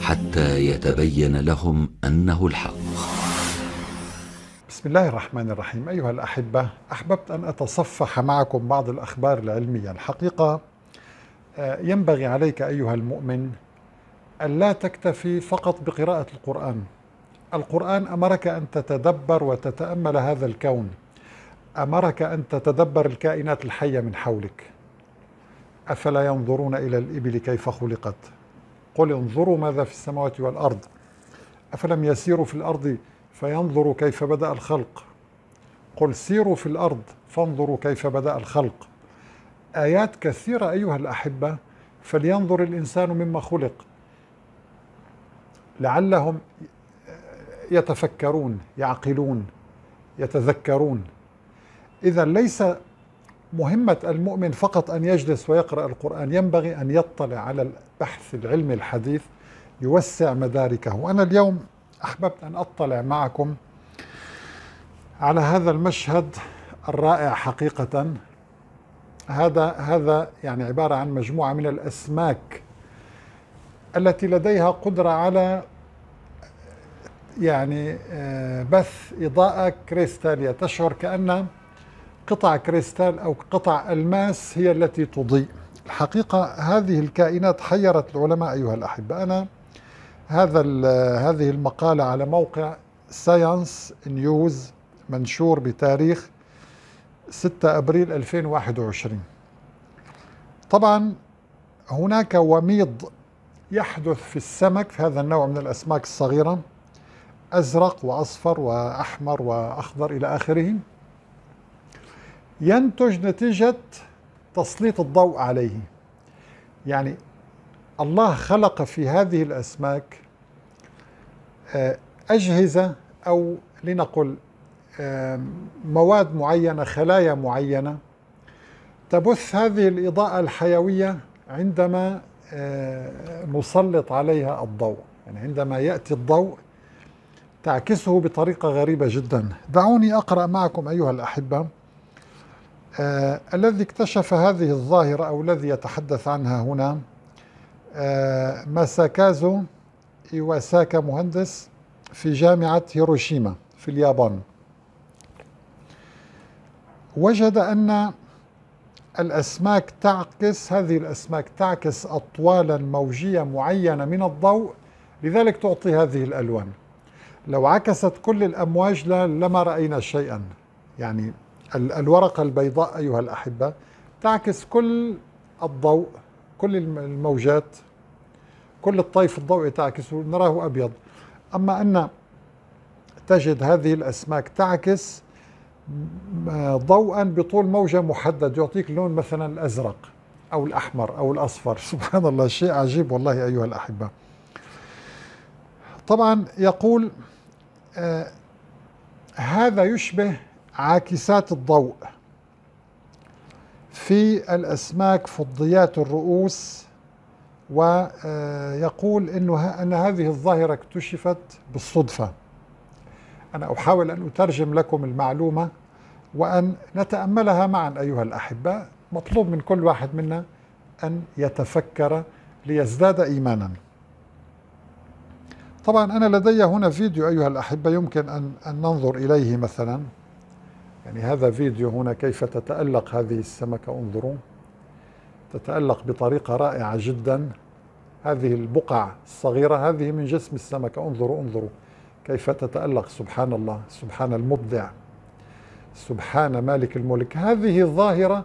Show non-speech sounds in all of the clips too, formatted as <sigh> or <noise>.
حتى يتبين لهم أنه الحق. بسم الله الرحمن الرحيم. أيها الأحبة أحببت أن أتصفح معكم بعض الأخبار العلمية الحقيقة. آه، ينبغي عليك أيها المؤمن أن لا تكتفي فقط بقراءة القرآن. القرآن أمرك أن تتدبر وتتأمل هذا الكون. أمرك أن تتدبر الكائنات الحية من حولك. أفلا ينظرون إلى الإبل كيف خلقت؟ قل انظروا ماذا في السماوات والأرض. أفلم يسيروا في الأرض فينظروا كيف بدأ الخلق. قل سيروا في الأرض فانظروا كيف بدأ الخلق. آيات كثيرة أيها الأحبة فلينظر الإنسان مما خلق. لعلهم يتفكرون يعقلون يتذكرون. إذا ليس مهمة المؤمن فقط أن يجلس ويقرأ القرآن ينبغي أن يطلع على البحث العلمي الحديث يوسع مداركه. وأنا اليوم أحببت أن أطلع معكم على هذا المشهد الرائع حقيقة. هذا هذا يعني عبارة عن مجموعة من الأسماك التي لديها قدرة على يعني آه، بث إضاءة كريستالية. تشعر كأن قطع كريستال أو قطع ألماس هي التي تضيء. الحقيقة هذه الكائنات حيرت العلماء أيها الأحبة. أنا هذا هذه المقالة على موقع ساينس نيوز منشور بتاريخ 6 أبريل 2021 طبعا هناك وميض يحدث في السمك في هذا النوع من الأسماك الصغيرة أزرق وأصفر وأحمر وأخضر إلى آخره. ينتج نتيجة تسليط الضوء عليه. يعني الله خلق في هذه الأسماك آه، أجهزة أو لنقل مواد معينة خلايا معينة. تبث هذه الإضاءة الحيوية عندما آه، نسلط عليها الضوء. يعني عندما يأتي الضوء تعكسه بطريقة غريبة جدا. دعوني أقرأ معكم أيها الأحبة. آه الذي اكتشف هذه الظاهرة أو الذي يتحدث عنها هنا آه ماساكازو إيواساكا مهندس في جامعة هيروشيما في اليابان. وجد أن الأسماك تعكس هذه الأسماك تعكس أطوالا موجية معينة من الضوء لذلك تعطي هذه الألوان. لو عكست كل الأمواج لما رأينا شيئا. يعني الورقة البيضاء أيها الأحبة تعكس كل الضوء كل الموجات كل الطيف الضوئي تعكسه نراه أبيض. أما أن تجد هذه الأسماك تعكس ضوءا بطول موجة محدد يعطيك لون مثلا الأزرق أو الأحمر أو الأصفر. <laughs> سبحان الله شيء عجيب والله أيها الأحبة. طبعا يقول آه هذا يشبه عاكسات الضوء. في الأسماك فضيات الرؤوس ويقول إنه أن هذه الظاهرة اكتشفت بالصدفة. أنا أحاول أن أترجم لكم المعلومة وأن نتأملها معا أيها الأحبة. مطلوب من كل واحد منا أن يتفكر ليزداد إيمانا. طبعا أنا لدي هنا فيديو أيها الأحبة يمكن أن, أن ننظر إليه مثلا. يعني هذا فيديو هنا كيف تتألق هذه السمكة انظروا. تتألق بطريقة رائعة جدا. هذه البقع الصغيرة هذه من جسم السمكة. انظروا انظروا كيف تتألق. سبحان الله سبحان المبدع سبحان مالك الملك. هذه الظاهرة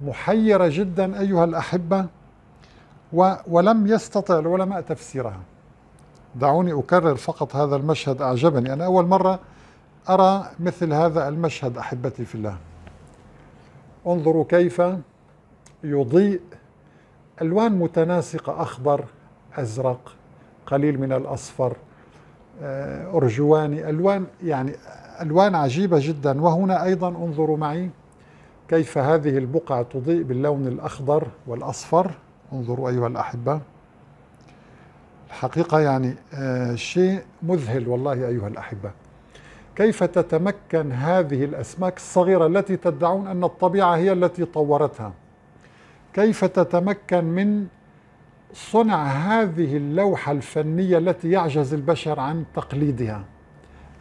محيرة جدا أيها الأحبة ولم يستطع العلماء تفسيرها دعوني أكرر فقط هذا المشهد أعجبني. أنا أول مرة أرى مثل هذا المشهد أحبتي في الله. انظروا كيف يضيء ألوان متناسقة أخضر أزرق قليل من الأصفر آه، أرجواني ألوان يعني ألوان عجيبة جدا. وهنا أيضا انظروا معي كيف هذه البقعة تضيء باللون الأخضر والأصفر. انظروا أيها الأحبة. الحقيقة يعني آه، شيء مذهل والله أيها الأحبة. كيف تتمكن هذه الأسماك الصغيرة التي تدعون أن الطبيعة هي التي طورتها؟ كيف تتمكن من صنع هذه اللوحة الفنية التي يعجز البشر عن تقليدها؟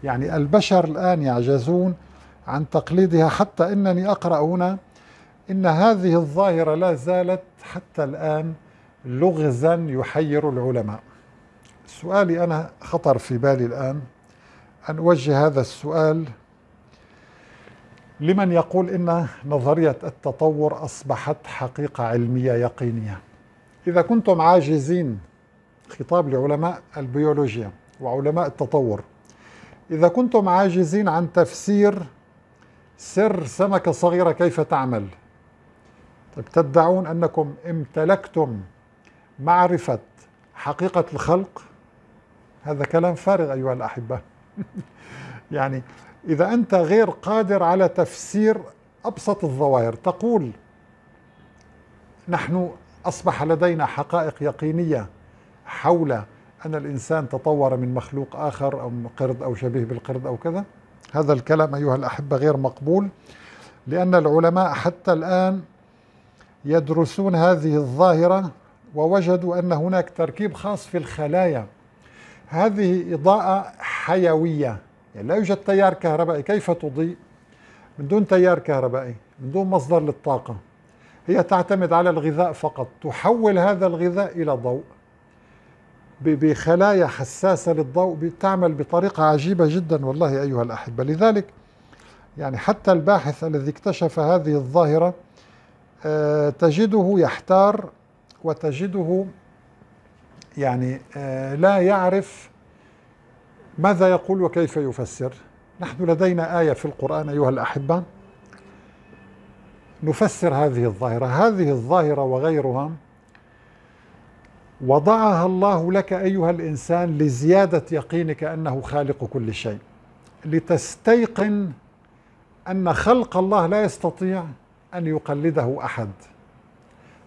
يعني البشر الآن يعجزون عن تقليدها حتى إنني أقرأ هنا إن هذه الظاهرة لا زالت حتى الآن لغزا يحير العلماء. سؤالي أنا خطر في بالي الآن. أن أوجه هذا السؤال لمن يقول إن نظرية التطور أصبحت حقيقة علمية يقينية. إذا كنتم عاجزين خطاب لعلماء البيولوجيا وعلماء التطور إذا كنتم عاجزين عن تفسير سر سمكة صغيرة كيف تعمل طيب تدعون أنكم امتلكتم معرفة حقيقة الخلق؟ هذا كلام فارغ أيها الأحبة. <laughs> يعني إذا أنت غير قادر على تفسير أبسط الظواهر تقول نحن أصبح لدينا حقائق يقينية حول أن الإنسان تطور من مخلوق آخر أو قرد أو شبيه بالقرد أو كذا. هذا الكلام أيها الأحبة غير مقبول لأن العلماء حتى الآن يدرسون هذه الظاهرة ووجدوا أن هناك تركيب خاص في الخلايا. هذه إضاءة حيوية. يعني لا يوجد تيار كهربائي. كيف تضيء؟ من دون تيار كهربائي من دون مصدر للطاقة. هي تعتمد على الغذاء فقط. تحول هذا الغذاء إلى ضوء. بخلايا حساسة للضوء تعمل بطريقة عجيبة جدا والله أيها الأحبة. لذلك يعني حتى الباحث الذي اكتشف هذه الظاهرة آه، تجده يحتار وتجده يعني آه، لا يعرف ماذا يقول وكيف يفسر؟ نحن لدينا آية في القرآن أيها الأحبة. نفسر هذه الظاهرة. هذه الظاهرة وغيرها وضعها الله لك أيها الإنسان لزيادة يقينك أنه خالق كل شيء. لتستيقن أن خلق الله لا يستطيع أن يقلده أحد.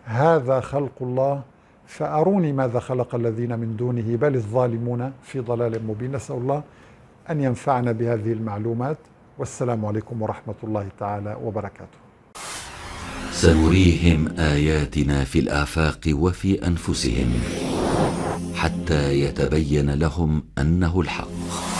هذا خلق الله فأروني ماذا خلق الذين من دونه بل الظالمون في ضلال مبين. نسأل الله أن ينفعنا بهذه المعلومات. والسلام عليكم ورحمة الله تعالى وبركاته. سنريهم آياتنا في الآفاق وفي أنفسهم حتى يتبين لهم أنه الحق.